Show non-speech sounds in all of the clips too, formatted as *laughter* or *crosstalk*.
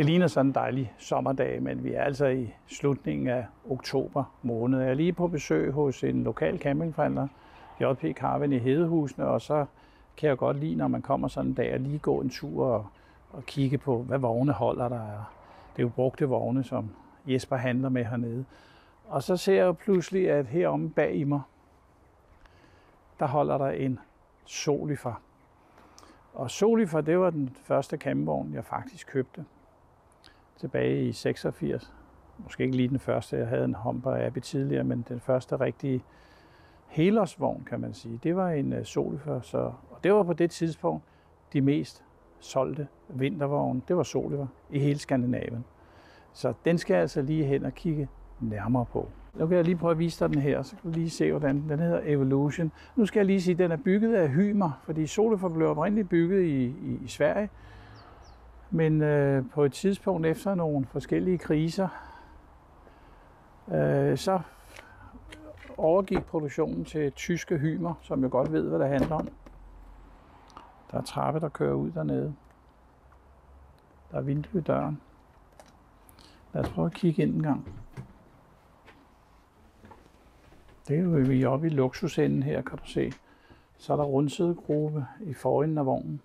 Det ligner sådan en dejlig sommerdag, men vi er altså i slutningen af oktober måned. Jeg er lige på besøg hos en lokal campingforhandler, JP Carven i Hedehusene, og så kan jeg godt lide, når man kommer sådan en dag, at lige gå en tur og, og kigge på, hvad vogne holder der er. Det er jo brugte vogne, som Jesper handler med hernede. Og så ser jeg pludselig, at heromme bag i mig, der holder der en Solifer. Og Solifer, det var den første campingvogn, jeg faktisk købte tilbage i 86. Måske ikke lige den første, jeg havde en Humber Abbey tidligere, men den første rigtige helårsvogn, kan man sige. Det var en øh, Solifer, så, og det var på det tidspunkt de mest solgte vintervogne. Det var Solifer i hele Skandinavien. Så den skal jeg altså lige hen og kigge nærmere på. Nu kan jeg lige prøve at vise dig den her, så kan du lige se, hvordan den hedder Evolution. Nu skal jeg lige sige, at den er bygget af Hymer, fordi Solifer blev oprindeligt bygget i, i, i Sverige, men øh, på et tidspunkt efter nogle forskellige kriser, øh, så overgik produktionen til tyske hymer, som jeg godt ved, hvad det handler om. Der er trappe, der kører ud dernede. Der er vindue i døren. Lad os prøve at kigge ind en gang. Det er jo vi oppe i luksusenden her, kan du se. Så er der rundsædegruppe i forenden af vognen.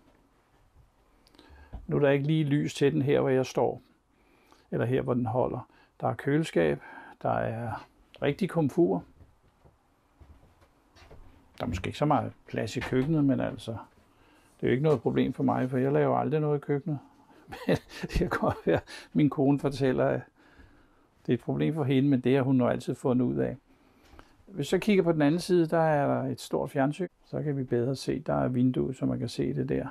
Nu er der ikke lige lys til den her, hvor jeg står, eller her, hvor den holder. Der er køleskab, der er rigtig komfur. Der er måske ikke så meget plads i køkkenet, men altså, det er jo ikke noget problem for mig, for jeg laver aldrig noget i køkkenet. *laughs* Men det kan godt være, min kone fortæller, at det er et problem for hende, men det har hun nu altid fundet ud af. Hvis jeg kigger på den anden side, der er der et stort fjernsyn. Så kan vi bedre se, der er vinduet, så man kan se det der.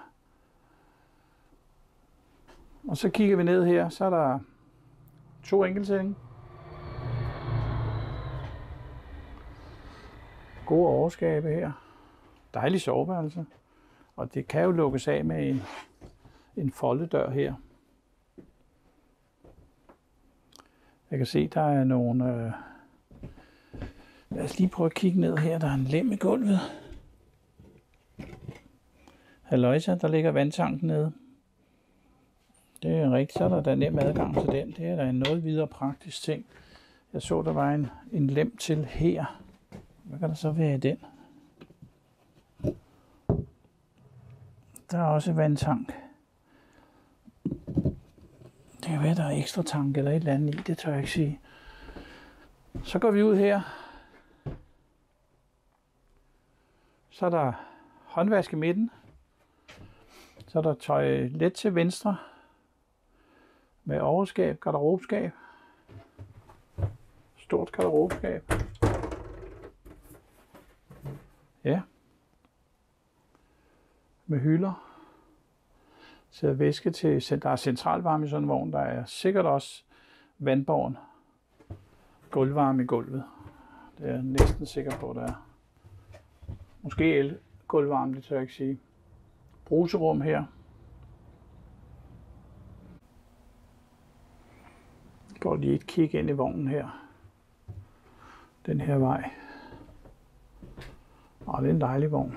Og så kigger vi ned her, så er der to enkeltsenge. Gode overskabe her. Dejlig soveværelse. Og det kan jo lukkes af med en, en foldedør her. Jeg kan se, der er nogle... Øh... Lad os lige prøve at kigge ned her. Der er en lem i gulvet. Halløjsa, der ligger vandtanken nede. Det er rigtigt, så er der da nem adgang til den. Det er da en noget videre praktisk ting. Jeg så, der var en, en lem til her. Hvad kan der så være i den? Der er også vandtank. Det kan være, der er ekstra tank eller et eller andet i, det tør jeg ikke sige. Så går vi ud her. Så er der håndvask i midten. Så er der let til venstre med overskab, garderobeskab. Stort garderobeskab. Ja. Med hylder. Så væske til, der er centralvarme i sådan en vogn. Der er sikkert også vandborgen. Gulvvarme i gulvet. Det er jeg næsten sikker på, der er. Måske el gulvvarme, det tør jeg ikke sige. Bruserum her. Går lige et kig ind i vognen her. Den her vej. Og det er en dejlig vogn.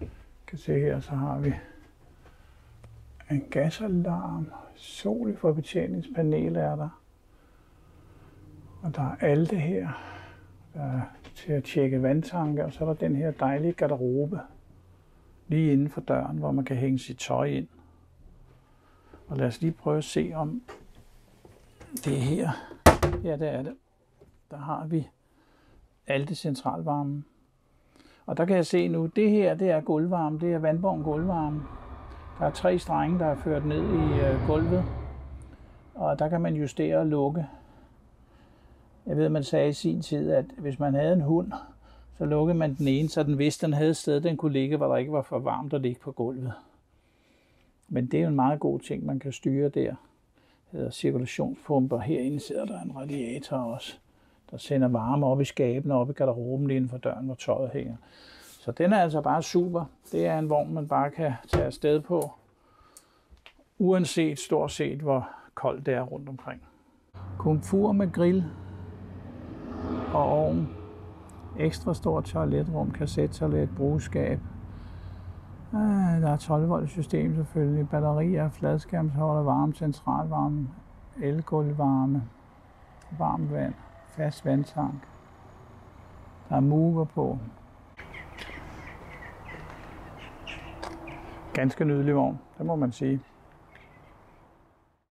Jeg kan se her, så har vi en gasalarm. Sol for betjeningspanel er der. Og der er alt det her der er til at tjekke vandtanke. Og så er der den her dejlige garderobe lige inden for døren, hvor man kan hænge sit tøj ind. Og lad os lige prøve at se, om det her, ja det er det, der har vi Alte centralvarme. Og der kan jeg se nu, det her det er gulvvarme, det er vandborgen gulvvarme. Der er tre strenge, der er ført ned i øh, gulvet, og der kan man justere og lukke. Jeg ved, man sagde i sin tid, at hvis man havde en hund, så lukkede man den ene, så den vidste, den havde et sted, den kunne ligge, hvor der ikke var for varmt at ligge på gulvet. Men det er jo en meget god ting, man kan styre der hedder cirkulationspumper. Herinde sidder der en radiator også, der sender varme op i skabene, og op i garderoben lige inden for døren, hvor tøjet hænger. Så den er altså bare super. Det er en vogn, man bare kan tage afsted på, uanset stort set, hvor koldt det er rundt omkring. Komfur med grill og ovn. Ekstra stort toiletrum, kassettoilet, brugskab. Øh, der er 12 volt system selvfølgelig, batterier, fladskærmsholder, varme, centralvarme, elgulvvarme, varmt vand, fast vandtank. Der er mover på. Ganske nydelig vogn, det må man sige.